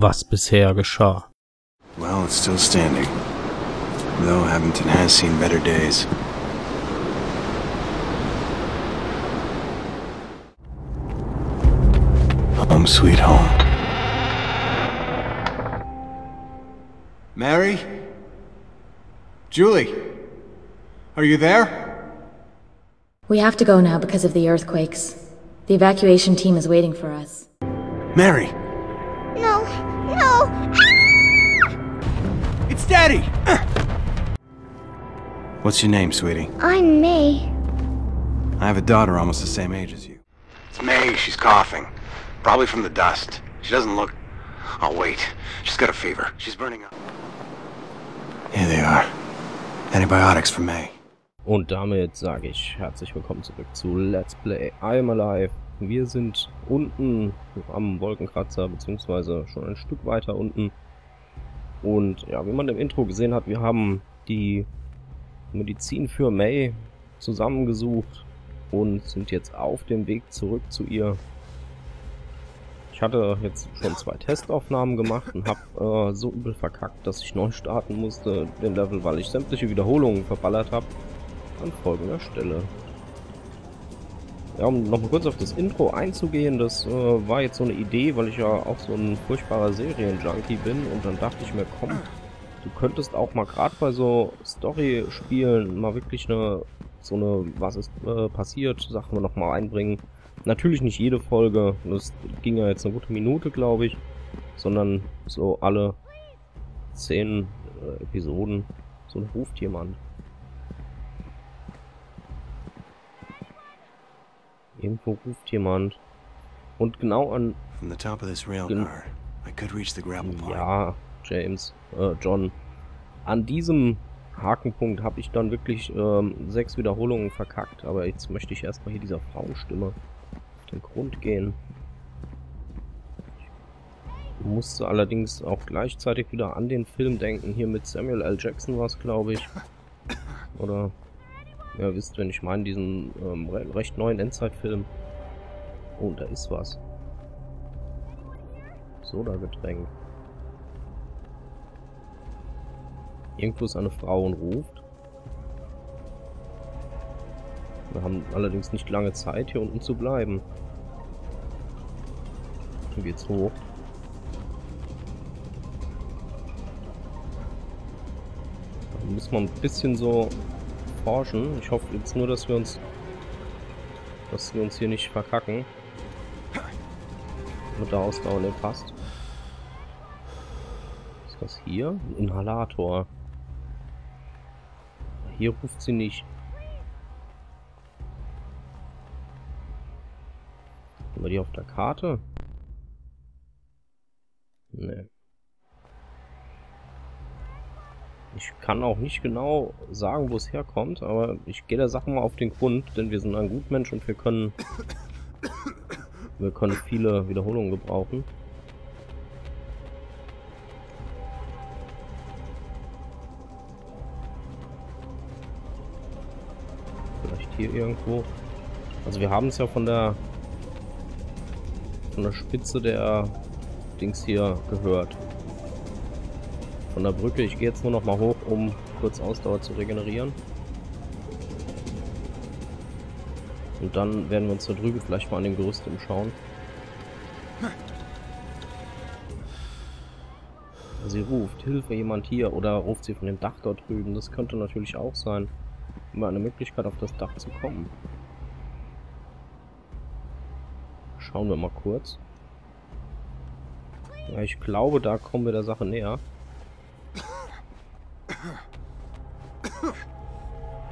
was bisher geschah. Well, it's still standing. Though Abington has seen better days. Home sweet home. Mary? Julie? Are you there? We have to go now because of the earthquakes. The evacuation team is waiting for us. Mary! No, no! Ah! It's Daddy! What's your name, sweetie? I'm May. I have a daughter almost the same age as you. It's May. She's coughing. Probably from the dust. She doesn't look... Oh, wait. She's got a fever. She's burning up. Here they are. Antibiotics for May. Und damit sage ich herzlich willkommen zurück zu Let's Play I'm Alive. Wir sind unten am Wolkenkratzer, beziehungsweise schon ein Stück weiter unten. Und ja, wie man im Intro gesehen hat, wir haben die Medizin für May zusammengesucht und sind jetzt auf dem Weg zurück zu ihr. Ich hatte jetzt schon zwei Testaufnahmen gemacht und habe äh, so übel verkackt, dass ich neu starten musste, den Level, weil ich sämtliche Wiederholungen verballert habe. An folgender Stelle. Ja, um nochmal kurz auf das Intro einzugehen, das äh, war jetzt so eine Idee, weil ich ja auch so ein furchtbarer Serienjunkie bin und dann dachte ich mir, komm, du könntest auch mal gerade bei so Story-Spielen mal wirklich eine, so eine, was ist äh, passiert, Sachen nochmal einbringen. Natürlich nicht jede Folge, das ging ja jetzt eine gute Minute, glaube ich, sondern so alle zehn äh, Episoden, so ruft jemand. Irgendwo ruft jemand. Und genau an... From the top of this rail car, I could reach the gravel. Ja, James, äh, John. An diesem Hakenpunkt habe ich dann wirklich ähm, sechs Wiederholungen verkackt. Aber jetzt möchte ich erstmal hier dieser Frauenstimme auf den Grund gehen. Ich musste allerdings auch gleichzeitig wieder an den Film denken. Hier mit Samuel L. Jackson war es, glaube ich. Oder ja, wisst, wenn ich meine, diesen ähm, recht neuen Endzeitfilm. Oh, da ist was. Soda-Getränk. Irgendwo ist eine Frau und ruft. Wir haben allerdings nicht lange Zeit, hier unten zu bleiben. Hier geht's hoch. Da muss man ein bisschen so forschen. Ich hoffe jetzt nur, dass wir uns dass wir uns hier nicht verkacken. Mit der Ausdauer ne passt. Ist das hier? Ein Inhalator. Hier ruft sie nicht. Haben wir die auf der Karte? Nee. Ich kann auch nicht genau sagen, wo es herkommt, aber ich gehe der Sache mal auf den Grund, denn wir sind ein Gutmensch und wir können wir können viele Wiederholungen gebrauchen. Vielleicht hier irgendwo. Also wir haben es ja von der von der Spitze der Dings hier gehört von der Brücke. Ich gehe jetzt nur noch mal hoch, um kurz Ausdauer zu regenerieren. Und dann werden wir uns da drüben vielleicht mal an dem Gerüst umschauen. Sie ruft, Hilfe, jemand hier. Oder ruft sie von dem Dach dort drüben. Das könnte natürlich auch sein. Immer eine Möglichkeit, auf das Dach zu kommen. Schauen wir mal kurz. Ja, ich glaube, da kommen wir der Sache näher.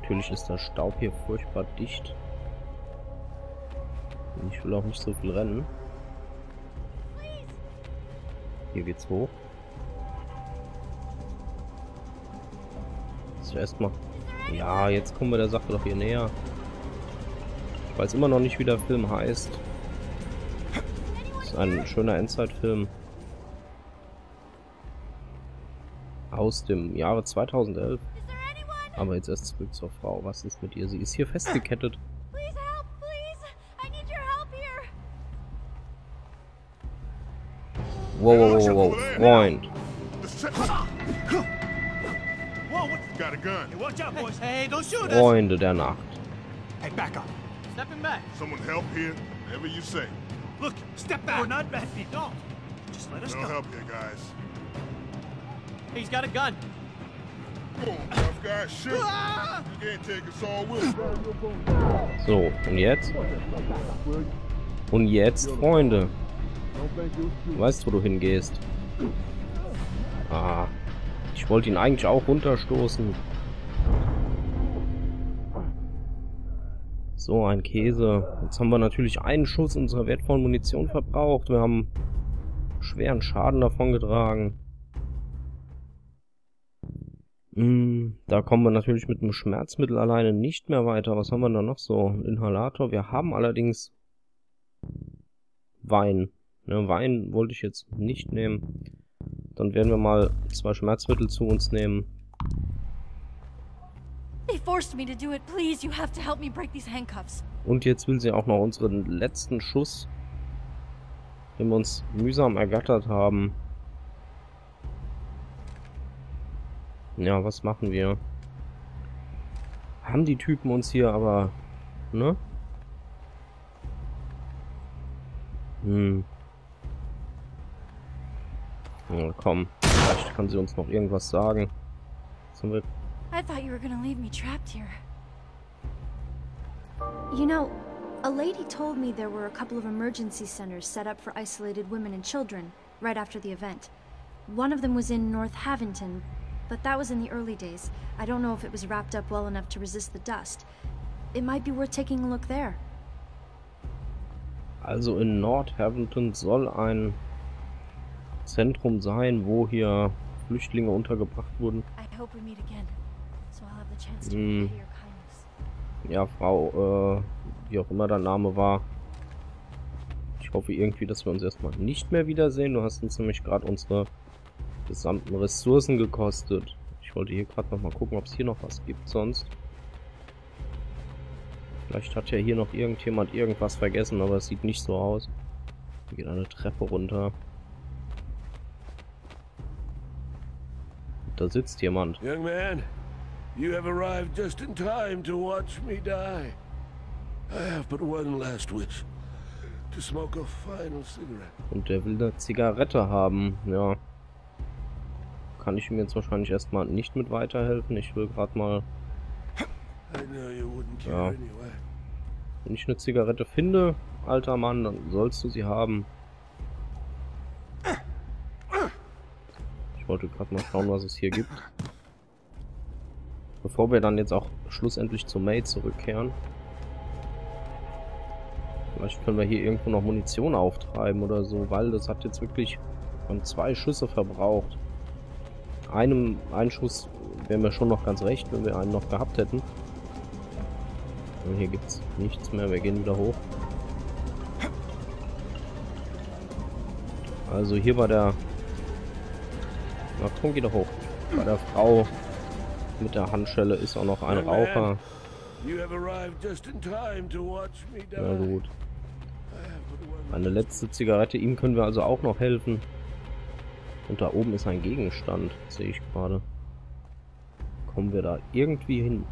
Natürlich ist der Staub hier furchtbar dicht. Ich will auch nicht so viel rennen. Hier geht's hoch. Zuerst mal. Ja, jetzt kommen wir der Sache doch hier näher. Ich weiß immer noch nicht, wie der Film heißt. Das ist ein schöner Endzeitfilm. Aus dem Jahre 2011. Aber jetzt erst zurück zur Frau. Was ist mit ihr? Sie ist hier festgekettet. Wow, wow, wow, wow, Freund. Got a gun. Hey, watch out, boys. Hey, don't shoot us. Freunde der Nacht. Hey, back up. Stepping back. Someone help here. Whatever you say. Look, step back. We're not bad people. Don't. Just let us No go. help here, guys. Hey, he's got a gun. So, und jetzt? Und jetzt, Freunde. Du weißt, wo du hingehst. Ah. Ich wollte ihn eigentlich auch runterstoßen. So, ein Käse. Jetzt haben wir natürlich einen Schuss unserer wertvollen Munition verbraucht. Wir haben schweren Schaden davon getragen. Hm, da kommen wir natürlich mit einem Schmerzmittel alleine nicht mehr weiter. Was haben wir da noch so? Inhalator. Wir haben allerdings Wein. Ne, Wein wollte ich jetzt nicht nehmen. Dann werden wir mal zwei Schmerzmittel zu uns nehmen. Und jetzt will sie auch noch unseren letzten Schuss, den wir uns mühsam ergattert haben. Ja, was machen wir? Haben die Typen uns hier aber, ne? Hm. Ja, komm. Vielleicht kann sie uns noch irgendwas sagen. Sind wir I thought you were gonna leave me trapped here. You know, a lady told me there were a couple of emergency centers set up for isolated women and children right after the event. One of them was in North Havington, but that was in the early days. I don't know if it was wrapped up well enough to resist the dust. It might be worth taking a look there. Also in Nordhaventon soll ein Zentrum sein, wo hier Flüchtlinge untergebracht wurden. I hope we meet again, so I'll have the chance to repay your kindness. Ja, Frau, äh, wie auch immer dein Name war. Ich hoffe irgendwie, dass wir uns erstmal nicht mehr wiedersehen. Du hast uns nämlich gerade unsere gesamten Ressourcen gekostet. Ich wollte hier gerade nochmal gucken, ob es hier noch was gibt sonst. Vielleicht hat ja hier noch irgendjemand irgendwas vergessen, aber es sieht nicht so aus. Hier geht eine Treppe runter. Da sitzt jemand. Young man, you have arrived just in time to watch me die. I have but one last wish. To smoke a final cigarette. Und der will eine Zigarette haben. Ja. Kann ich ihm jetzt wahrscheinlich erstmal nicht mit weiterhelfen. Ich will gerade mal, Ja. wenn ich eine Zigarette finde, alter Mann, dann sollst du sie haben. Ich wollte gerade mal schauen, was es hier gibt. Bevor wir dann jetzt auch schlussendlich zur Maid zurückkehren. Vielleicht können wir hier irgendwo noch Munition auftreiben oder so, weil das hat jetzt wirklich von zwei Schüsse verbraucht. Einem, ein Schuss wäre mir schon noch ganz recht, wenn wir einen noch gehabt hätten. Und hier gibt's nichts mehr, wir gehen wieder hoch. Also hier war der... Na komm, geh doch hoch. Bei der Frau mit der Handschelle ist auch noch ein Raucher. Na gut. Eine letzte Zigarette, ihm können wir also auch noch helfen. Und da oben ist ein Gegenstand, sehe ich gerade. Kommen wir da irgendwie hin?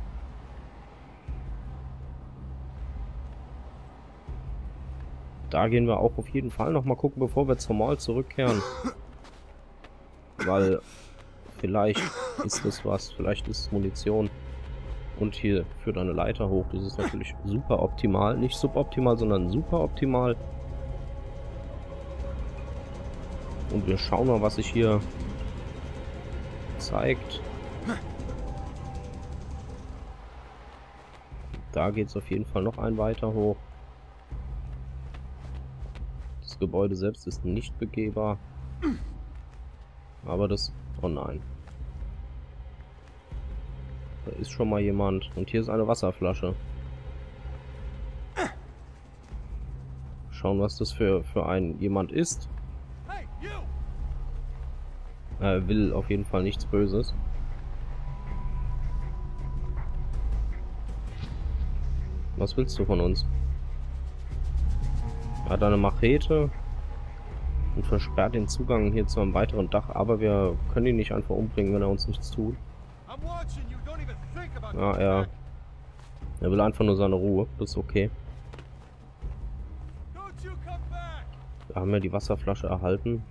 Da gehen wir auch auf jeden Fall noch mal gucken, bevor wir zur Mall zurückkehren. Weil vielleicht ist das was, vielleicht ist es Munition. Und hier führt eine Leiter hoch. Das ist natürlich super optimal. Nicht suboptimal, sondern super optimal. Und wir schauen mal, was sich hier zeigt. Da geht es auf jeden Fall noch ein weiter hoch. Das Gebäude selbst ist nicht begehbar. Aber das... Oh nein. Da ist schon mal jemand. Und hier ist eine Wasserflasche. Schauen, was das für, für ein jemand ist. Er will auf jeden Fall nichts Böses. Was willst du von uns? Er hat eine Machete. und versperrt den Zugang hier zu einem weiteren Dach, aber wir können ihn nicht einfach umbringen, wenn er uns nichts tut. Ja, er, er will einfach nur seine Ruhe, das ist okay. Wir haben ja die Wasserflasche erhalten.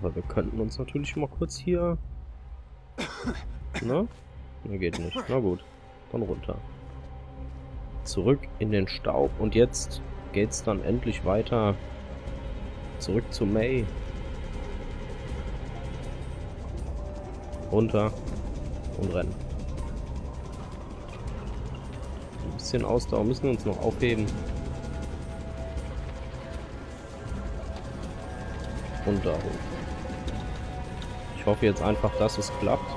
Aber wir könnten uns natürlich mal kurz hier... Ne? Ne, geht nicht. Na gut, dann runter. Zurück in den Staub und jetzt geht's dann endlich weiter zurück zu May. Runter und rennen. Ein bisschen Ausdauer müssen wir uns noch aufheben. Und da hoch. Hoffe jetzt einfach, dass es klappt.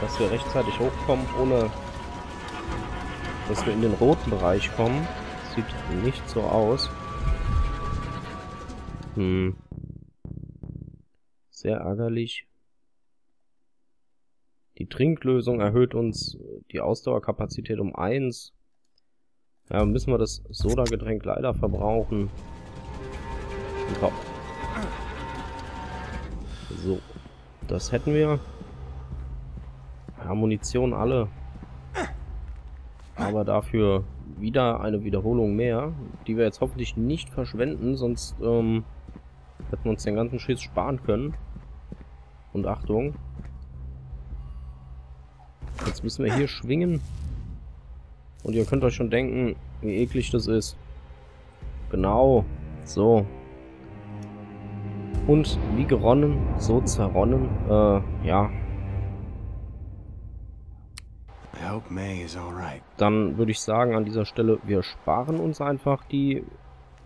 Dass wir rechtzeitig hochkommen, ohne dass wir in den roten Bereich kommen. Sieht nicht so aus. Hm. Sehr ärgerlich. Die Trinklösung erhöht uns die Ausdauerkapazität um 1. Ja, müssen wir das Soda-Getränk leider verbrauchen. Und Das hätten wir. Ja, Munition alle. Aber dafür wieder eine Wiederholung mehr, die wir jetzt hoffentlich nicht verschwenden, sonst ähm, hätten wir uns den ganzen Schiss sparen können. Und Achtung. Jetzt müssen wir hier schwingen. Und ihr könnt euch schon denken, wie eklig das ist. Genau. So. Und wie geronnen, so zerronnen. Äh, ja. Dann würde ich sagen an dieser Stelle, wir sparen uns einfach die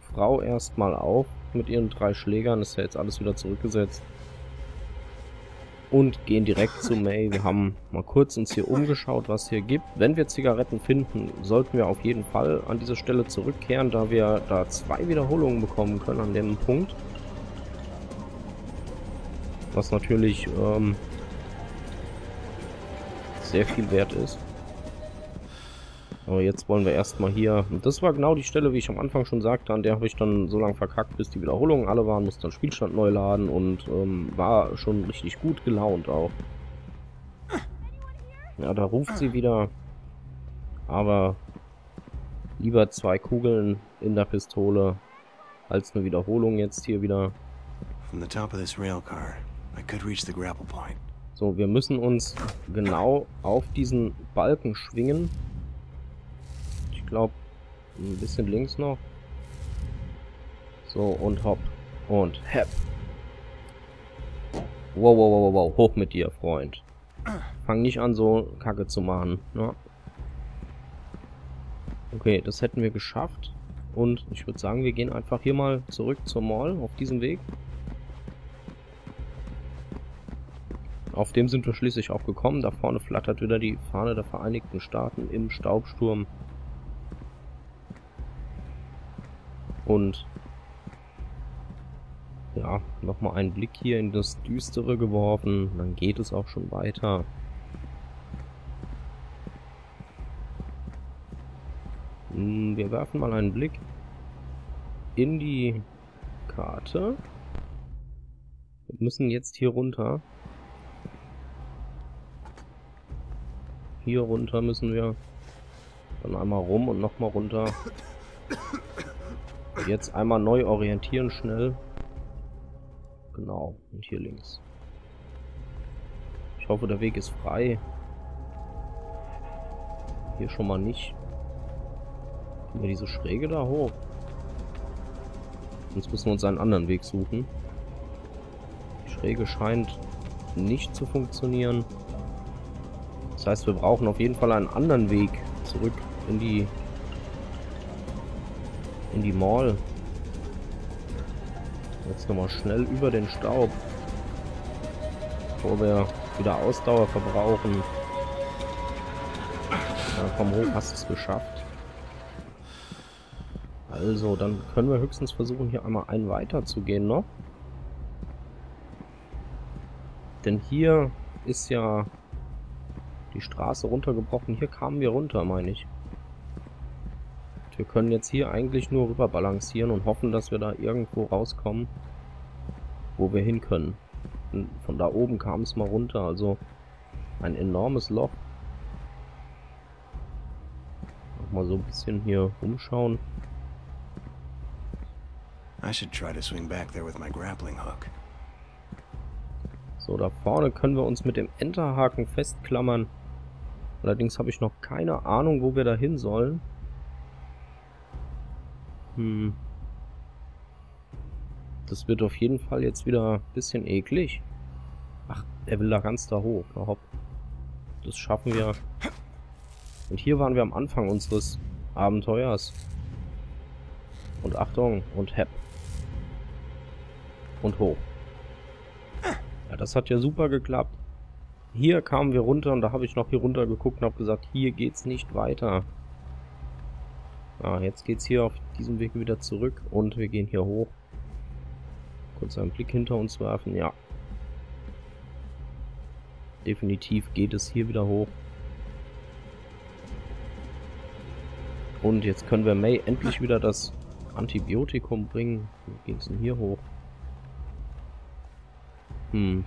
Frau erstmal auf mit ihren drei Schlägern. Ist ja jetzt alles wieder zurückgesetzt. Und gehen direkt zu May. Wir haben mal kurz uns hier umgeschaut, was hier gibt. Wenn wir Zigaretten finden, sollten wir auf jeden Fall an diese Stelle zurückkehren, da wir da zwei Wiederholungen bekommen können an dem Punkt. Was natürlich ähm, sehr viel wert ist. Aber jetzt wollen wir erstmal hier... Und das war genau die Stelle, wie ich am Anfang schon sagte, an der habe ich dann so lange verkackt, bis die Wiederholungen alle waren, musste dann Spielstand neu laden und ähm, war schon richtig gut gelaunt auch. Ja, da ruft sie wieder. Aber lieber zwei Kugeln in der Pistole als eine Wiederholung jetzt hier wieder. From the top of this rail car, So, wir müssen uns genau auf diesen Balken schwingen. Ich glaube, ein bisschen links noch. So, und hopp. Und hepp. Wow, wow, wow, wow, hoch mit dir, Freund. Fang nicht an, so Kacke zu machen. Ne? Okay, das hätten wir geschafft. Und ich würde sagen, wir gehen einfach hier mal zurück zur Mall auf diesem Weg. Auf dem sind wir schließlich auch gekommen. Da vorne flattert wieder die Fahne der Vereinigten Staaten im Staubsturm. Und ja, nochmal einen Blick hier in das Düstere geworfen. Dann geht es auch schon weiter. Hm, wir werfen mal einen Blick in die Karte. Wir müssen jetzt hier runter. Hier runter müssen wir. Dann einmal rum und nochmal runter. Jetzt einmal neu orientieren schnell. Genau, und hier links. Ich hoffe, der Weg ist frei. Hier schon mal nicht. Wir diese Schräge da hoch. Sonst müssen wir uns einen anderen Weg suchen. Die Schräge scheint nicht zu funktionieren. Das heißt, wir brauchen auf jeden Fall einen anderen Weg zurück in die in die Mall. Jetzt nochmal schnell über den Staub. Bevor wir wieder Ausdauer verbrauchen. Ja, komm hoch, hast es geschafft. Also, dann können wir höchstens versuchen, hier einmal einen weiter zu gehen noch. Denn hier ist ja Straße runtergebrochen. Hier kamen wir runter, meine ich. Wir können jetzt hier eigentlich nur rüber balancieren und hoffen, dass wir da irgendwo rauskommen. wo wir hin können. Und von da oben kam es mal runter, also ein enormes Loch. Noch mal so ein bisschen hier umschauen. I should try to swing back there with my grappling hook. So, da vorne können wir uns mit dem Enterhaken festklammern. Allerdings habe ich noch keine Ahnung, wo wir da hin sollen. Hm. Das wird auf jeden Fall jetzt wieder ein bisschen eklig. Ach, er will da ganz da hoch. Na hopp. Das schaffen wir. Und hier waren wir am Anfang unseres Abenteuers. Und Achtung, und Hepp. Und hoch. Ja, das hat ja super geklappt. Hier kamen wir runter und da habe ich noch hier runter geguckt und habe gesagt, hier geht's nicht weiter. Ah, jetzt geht's hier auf diesem Weg wieder zurück und wir gehen hier hoch. Kurz einen Blick hinter uns werfen, ja. Definitiv geht es hier wieder hoch. Und jetzt können wir May endlich wieder das Antibiotikum bringen. Wo ging es denn hier hoch? Hm.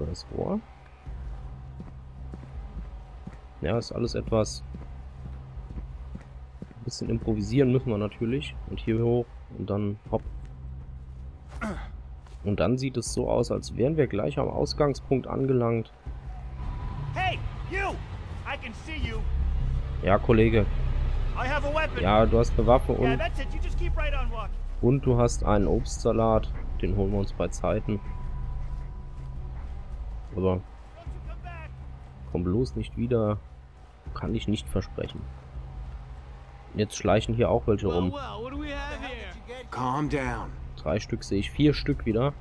Über das Rohr? Ja, ist alles etwas... Ein bisschen improvisieren müssen wir natürlich. Und hier hoch und dann hopp. Und dann sieht es so aus, als wären wir gleich am Ausgangspunkt angelangt. Hey, you! I can see you. Ja, Kollege. I have a weapon. Ja, du hast eine Waffe Yeah, und, keep right und du hast einen Obstsalat. Den holen wir uns bei Zeiten. Aber komm bloß nicht wieder. Kann ich nicht versprechen. Jetzt schleichen hier auch welche rum. Drei Stück sehe ich. Vier Stück wieder.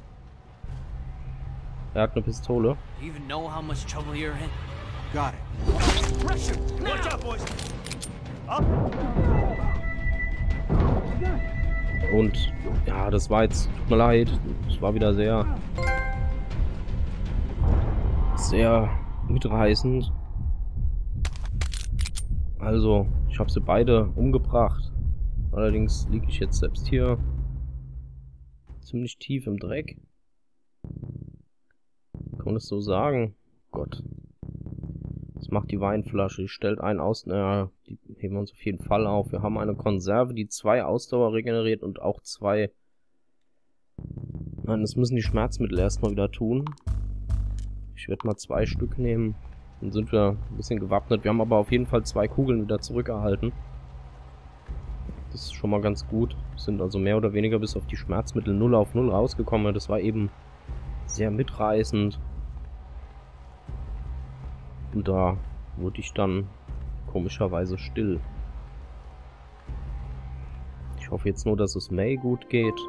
Er hat eine Pistole. Do you even know how much trouble you're in? Got it. Pressure. Watch out, boys. Up. Und ja, das war jetzt, tut mir leid, das war wieder sehr, sehr mitreißend. Also, ich habe sie beide umgebracht. Allerdings liege ich jetzt selbst hier ziemlich tief im Dreck. Kann man das so sagen? Gott. Was macht die Weinflasche? Die stellt einen aus. Naja, die heben wir uns auf jeden Fall auf. Wir haben eine Konserve, die zwei Ausdauer regeneriert und auch zwei. Nein, das müssen die Schmerzmittel erstmal wieder tun. Ich werde mal zwei Stück nehmen. Dann sind wir ein bisschen gewappnet. Wir haben aber auf jeden Fall zwei Kugeln wieder zurückerhalten. Das ist schon mal ganz gut. Sind also mehr oder weniger bis auf die Schmerzmittel 0 auf 0 rausgekommen. Das war eben sehr mitreißend. Und da wurde ich dann komischerweise still. Ich hoffe jetzt nur, dass es May gut geht.